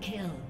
Kill.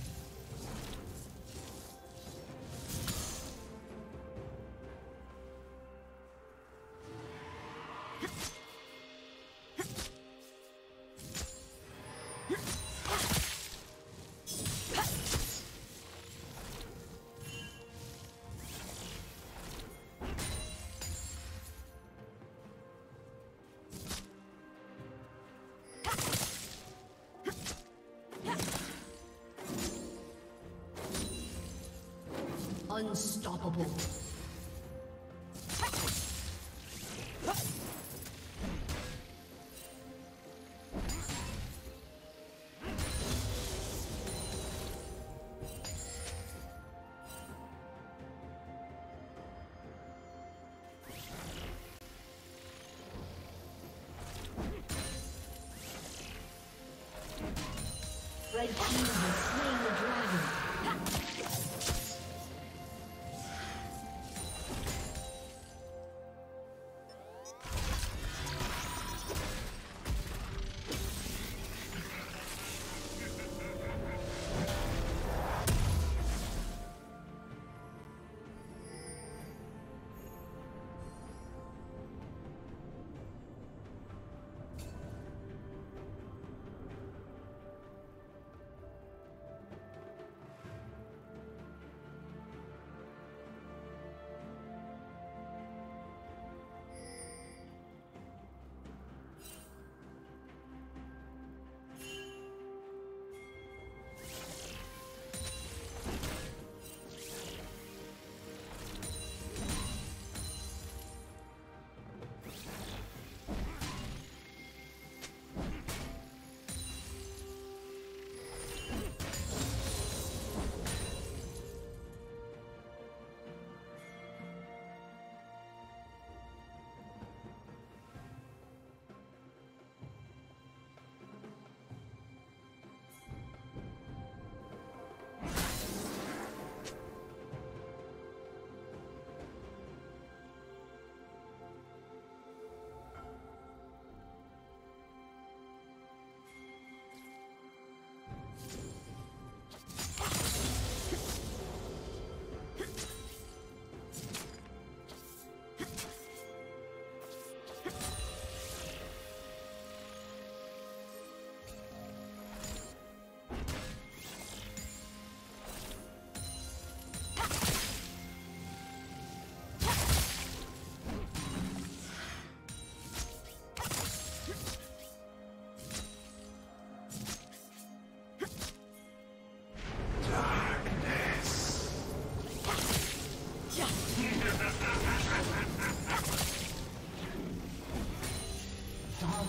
Unstoppable. Red team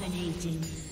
Dominating.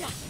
야.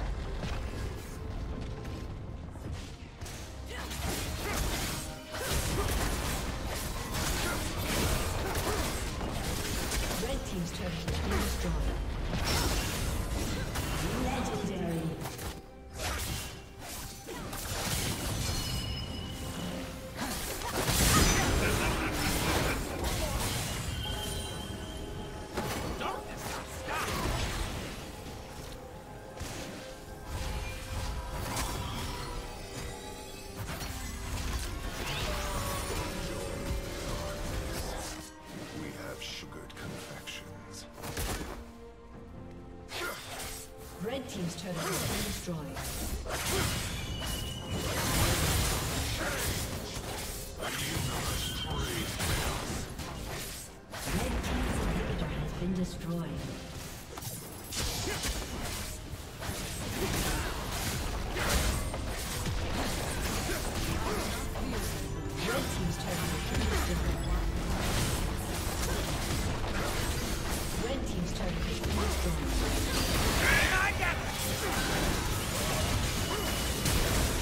Legendary.